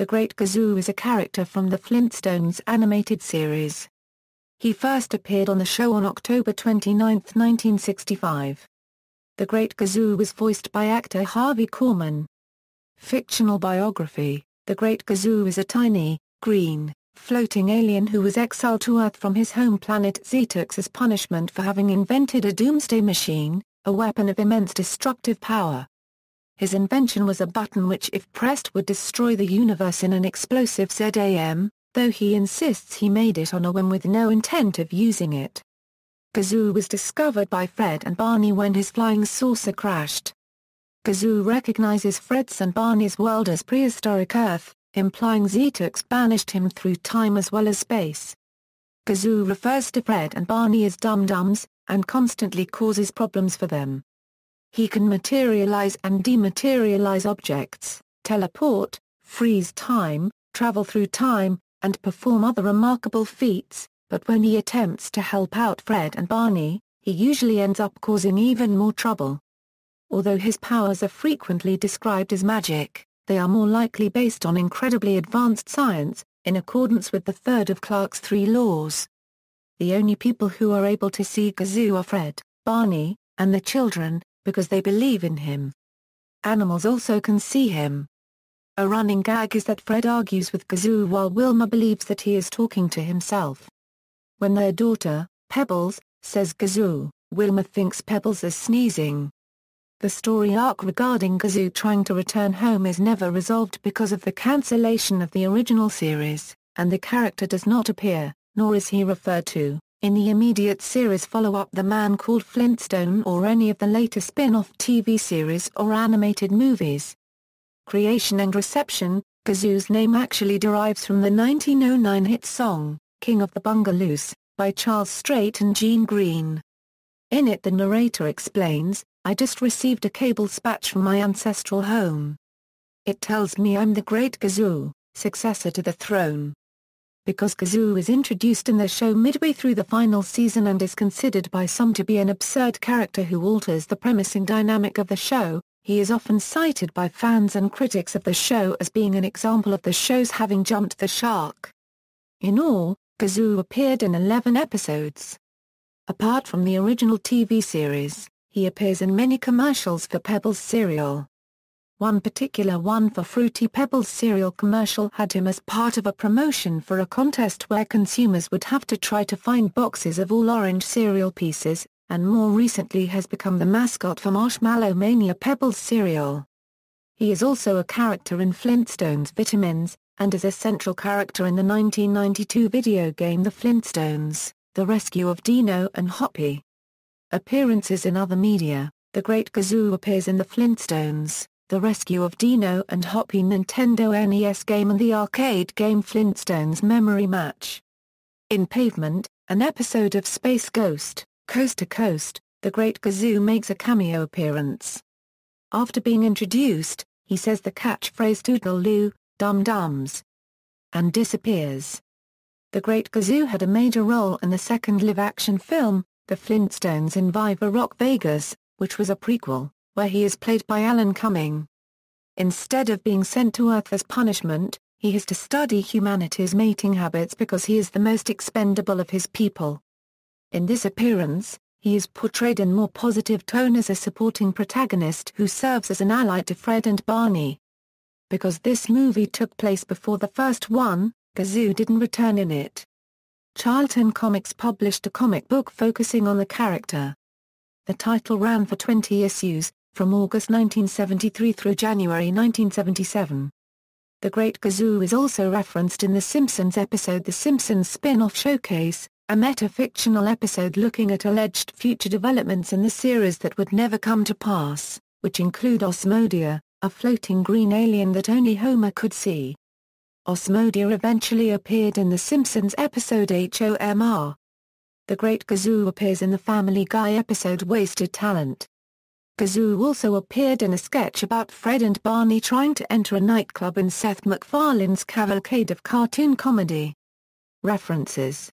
the Great Gazoo is a character from the Flintstones animated series. He first appeared on the show on October 29, 1965. The Great Gazoo was voiced by actor Harvey Korman. Fictional biography The Great Gazoo is a tiny, green, floating alien who was exiled to Earth from his home planet Zetux as punishment for having invented a doomsday machine, a weapon of immense destructive power. His invention was a button which if pressed would destroy the universe in an explosive ZAM, though he insists he made it on a whim with no intent of using it. Gazoo was discovered by Fred and Barney when his flying saucer crashed. Gazoo recognizes Fred's and Barney's world as prehistoric Earth, implying Zetux banished him through time as well as space. Gazoo refers to Fred and Barney as dum-dums, and constantly causes problems for them. He can materialize and dematerialize objects, teleport, freeze time, travel through time, and perform other remarkable feats, but when he attempts to help out Fred and Barney, he usually ends up causing even more trouble. Although his powers are frequently described as magic, they are more likely based on incredibly advanced science, in accordance with the third of Clarke's three laws. The only people who are able to see Gazoo are Fred, Barney, and the children, because they believe in him. Animals also can see him, a running gag is that Fred argues with Gazoo while Wilma believes that he is talking to himself. When their daughter, Pebbles, says Gazoo, Wilma thinks Pebbles is sneezing. The story arc regarding Gazoo trying to return home is never resolved because of the cancellation of the original series, and the character does not appear, nor is he referred to, in the immediate series follow-up The Man Called Flintstone or any of the later spin-off TV series or animated movies creation and reception, Gazoo's name actually derives from the 1909 hit song, King of the Bungaloos, by Charles Straight and Gene Greene. In it the narrator explains, I just received a cable spatch from my ancestral home. It tells me I'm the great Gazoo, successor to the throne. Because Gazoo is introduced in the show midway through the final season and is considered by some to be an absurd character who alters the premise and dynamic of the show, he is often cited by fans and critics of the show as being an example of the show's having jumped the shark. In all, Gazoo appeared in 11 episodes. Apart from the original TV series, he appears in many commercials for Pebbles cereal. One particular one for Fruity Pebbles cereal commercial had him as part of a promotion for a contest where consumers would have to try to find boxes of all orange cereal pieces, and more recently has become the mascot for Marshmallow Mania Pebbles cereal. He is also a character in Flintstones Vitamins, and is a central character in the 1992 video game The Flintstones, The Rescue of Dino and Hoppy. Appearances in other media The Great Gazoo appears in The Flintstones, The Rescue of Dino and Hoppy Nintendo NES game and the arcade game Flintstones Memory Match. In Pavement, an episode of Space Ghost, Coast to Coast, the Great Gazoo makes a cameo appearance. After being introduced, he says the catchphrase Toodle-oo, dum-dums, and disappears. The Great Gazoo had a major role in the second live-action film, The Flintstones in Viva Rock Vegas, which was a prequel, where he is played by Alan Cumming. Instead of being sent to Earth as punishment, he has to study humanity's mating habits because he is the most expendable of his people. In this appearance, he is portrayed in more positive tone as a supporting protagonist who serves as an ally to Fred and Barney. Because this movie took place before the first one, Gazoo didn't return in it. Charlton Comics published a comic book focusing on the character. The title ran for 20 issues, from August 1973 through January 1977. The Great Gazoo is also referenced in The Simpsons episode The Simpsons Spin-off Showcase, a meta-fictional episode looking at alleged future developments in the series that would never come to pass, which include Osmodia, a floating green alien that only Homer could see. Osmodia eventually appeared in The Simpsons episode HOMR. The Great Gazoo appears in the Family Guy episode Wasted Talent. Gazoo also appeared in a sketch about Fred and Barney trying to enter a nightclub in Seth MacFarlane's cavalcade of cartoon comedy. References